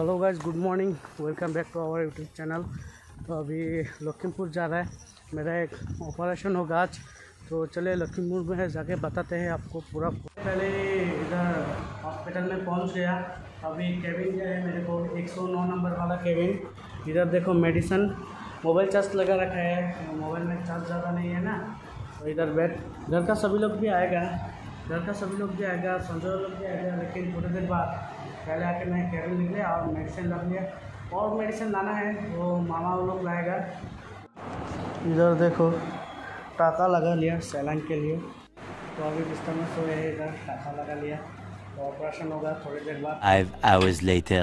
Hello guys good morning welcome back to our YouTube channel तो अभी लखीमपुर जा रहा है। मेरा एक ऑपरेशन होगा आज। तो चले लखीमपुर में जाके बताते हैं आपको पूरा। पहले इधर हॉस्पिटल में पहुँच गया। अभी केबिन जो है मेरे को 109 नंबर वाला केबिन इधर देखो मेडिसन मोबाइल चार्ज लगा रखा है। मोबाइल में चार्ज ज़्यादा नहीं है ना। तो इधर बैठ। घर का सभी लोग भी आएगा। घर का सभी लोग भी आएगा। संजय लोग भी आएगा। लेकिन थोड़ी देर बाद पहले आके मैं केबिन निकले और मेडिसिन लग लिया। और मेडिसिन लाना है वो मामा वो लोग लाएगा। इधर देखो टाका लगा लिया सैलान के लिए। तो अभी बिस्तर में सोए हैं इधर टाका लगा लिया। तो ऑपरेशन होगा थोड़ी देर बाद। Later.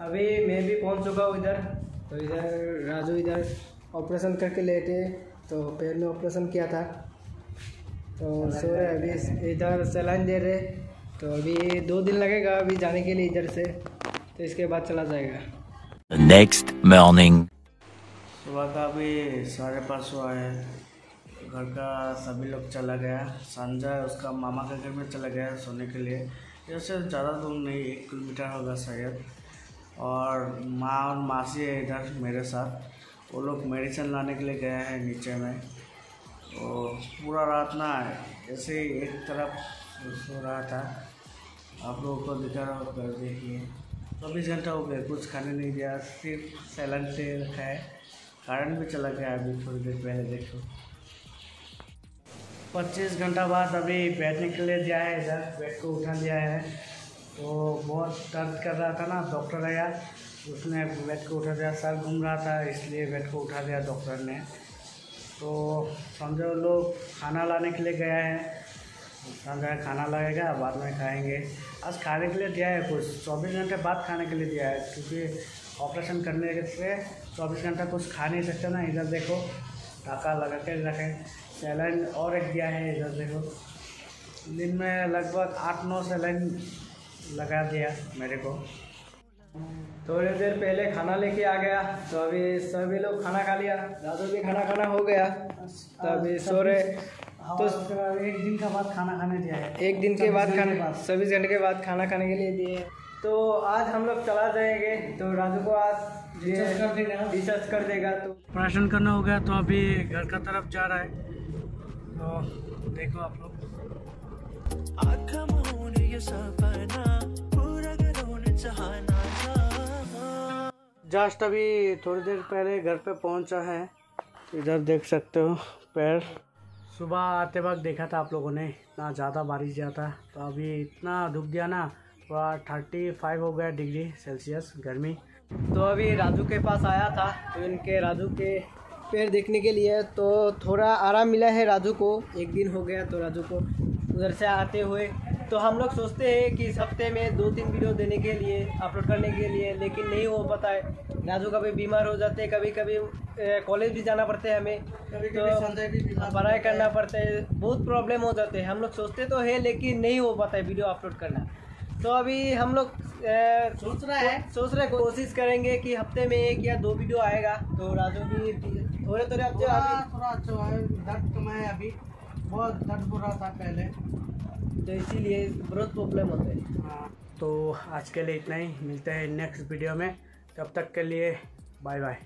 अभी मैं भी पहुँच चुका हूँ इधर। तो इधर राजू इधर ऑपरेशन करके लेटे। तो पैर में ऑपरेशन किया था। तो सो रहे अभी इधर सलाइन दे रहे। तो अभी दो दिन लगेगा अभी जाने के लिए इधर से तो इसके बाद चला जाएगा। नेक्स्ट मॉर्निंग सुबह का अभी साढ़े पाँच हुआ है। घर का सभी लोग चला गया। संजय उसका मामा के घर में चला गया सोने के लिए। जैसे ज़्यादा दूर नहीं एक किलोमीटर होगा शायद। और माँ और मासी है इधर मेरे साथ। वो लोग मेडिसिन लाने के लिए गए हैं नीचे में। तो पूरा रात ना ऐसे ही एक तरफ़ सो रहा था। आप लोगों को दिखा रहा होगा देखिए। चौबीस घंटा हो गया कुछ खाने नहीं दिया, सिर्फ़ सैलन से रखा है। करंट भी चला गया अभी थोड़ी देर पहले, देखो। पच्चीस घंटा बाद अभी बैठने के लिए दिया है इधर बेड को उठा दिया है। तो बहुत दर्द कर रहा था ना डॉक्टर आया, उसने बेड को उठा दिया, सर घूम रहा था, इसलिए बेड को उठा दिया डॉक्टर ने। तो समझो लोग खाना लाने के लिए गया है। संजय खाना लगेगा बाद में खाएँगे। आज खाने के लिए दिया है कुछ चौबीस घंटे बाद खाने के लिए दिया है क्योंकि ऑपरेशन करने से चौबीस घंटा कुछ खा नहीं सकते ना इधर देखो टाका लगा के रखे। सैलाइन और एक दिया है इधर देखो। दिन में लगभग आठ नौ सैलाइन लगा दिया मेरे को। थोड़ी देर पहले खाना लेके आ गया तो अभी सभी लोग खाना खा लिया। राजू भी खाना खाना हो गया। तो अभी सो रहे। तो उसके बाद एक दिन का बाद खाना खाने दिया है। एक दिन के बाद 24 घंटे खाने चौबीस घंटे के बाद खाना खाने के लिए दिए तो आज हम लोग चला जाएँगे। तो राजू को आज Discharge कर देगा। डिस्चार्ज कर देगा तो। ऑपरेशन करना हो गया तो अभी घर का तरफ़ जा रहा है। तो देखो आप लोग। जस्ट अभी थोड़ी देर पहले घर पे पहुँचा है। इधर देख सकते हो पैर सुबह आते वक्त देखा था आप लोगों ने, इतना ज़्यादा बारिश जाता तो अभी इतना धूप गया ना थोड़ा थर्टी फाइव हो गया डिग्री सेल्सियस गर्मी। तो अभी राजू के पास आया था तो इनके राजू के पैर देखने के लिए तो थोड़ा आराम मिला है राजू को। एक दिन हो गया तो राजू को उधर से आते हुए तो हम लोग सोचते हैं कि इस हफ़्ते में दो तीन वीडियो देने के लिए अपलोड करने के लिए लेकिन नहीं हो पाता है। राजू कभी बीमार हो जाते हैं कभी कभी कॉलेज भी जाना पड़ता है हमें। कभी तो पढ़ाई करना पड़ता है बहुत प्रॉब्लम हो जाते हैं। हम लोग सोचते तो है लेकिन नहीं हो पाता है वीडियो अपलोड करना। तो अभी हम लोग सोच रहा है। सोच रहे कोशिश करेंगे कि हफ़्ते में एक या दो वीडियो आएगा। तो राजू भी थोड़े थोड़े हफ़्ते थोड़ा अच्छा है दर्द कम है अभी बहुत दर्द हो रहा था पहले। तो इसीलिए बहुत प्रॉब्लम होते हैं। हाँ, तो आज के लिए इतना ही। मिलते हैं नेक्स्ट वीडियो में। तब तक के लिए बाय बाय